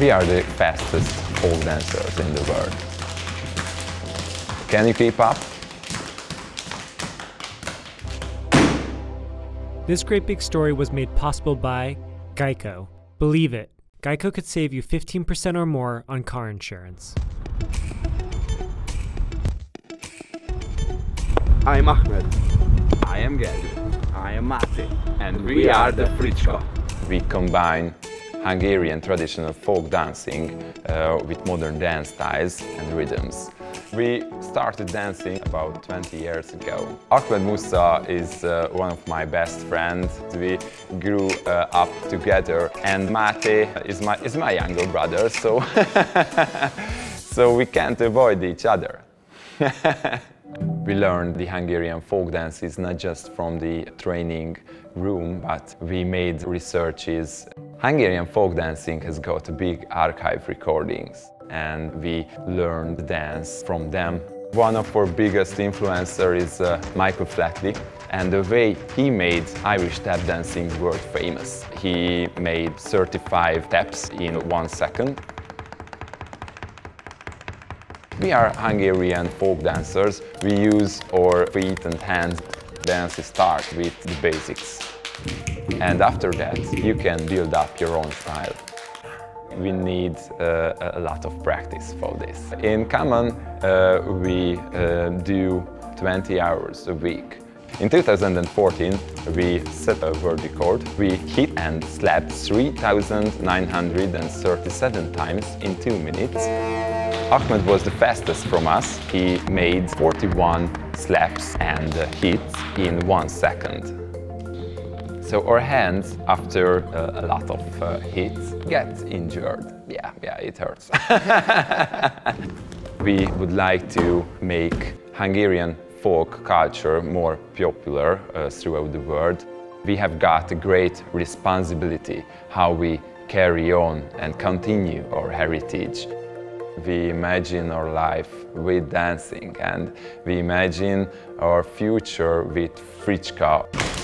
We are the fastest pole dancers in the world. Can you keep up? This great big story was made possible by Geico. Believe it, Geico could save you 15% or more on car insurance. I'm Ahmed. I am Gergő. I am Máté. And we, are the Fricska. We combine Hungarian traditional folk dancing uh, with modern dance styles and rhythms. We started dancing about 20 years ago. Ahmed Musa is uh, one of my best friends. We grew uh, up together and Máté is my, is my younger brother, so, so we can't avoid each other. We learned the Hungarian folk dances not just from the training room, but we made researches. Hungarian folk dancing has got a big archive recordings and we learned dance from them. One of our biggest influencers is uh, Michael Flatley and the way he made Irish tap dancing world famous. He made 35 taps in one second we are Hungarian folk dancers. We use our feet and hands. Dance start with the basics. And after that, you can build up your own style. We need uh, a lot of practice for this. In common, uh, we uh, do 20 hours a week. In 2014, we set a world record. We hit and slapped 3,937 times in two minutes. Ahmed was the fastest from us. He made 41 slaps and hits in one second. So our hands, after uh, a lot of uh, hits, get injured. Yeah, yeah, it hurts. we would like to make Hungarian folk culture more popular uh, throughout the world. We have got a great responsibility how we carry on and continue our heritage. We imagine our life with dancing and we imagine our future with Fricska.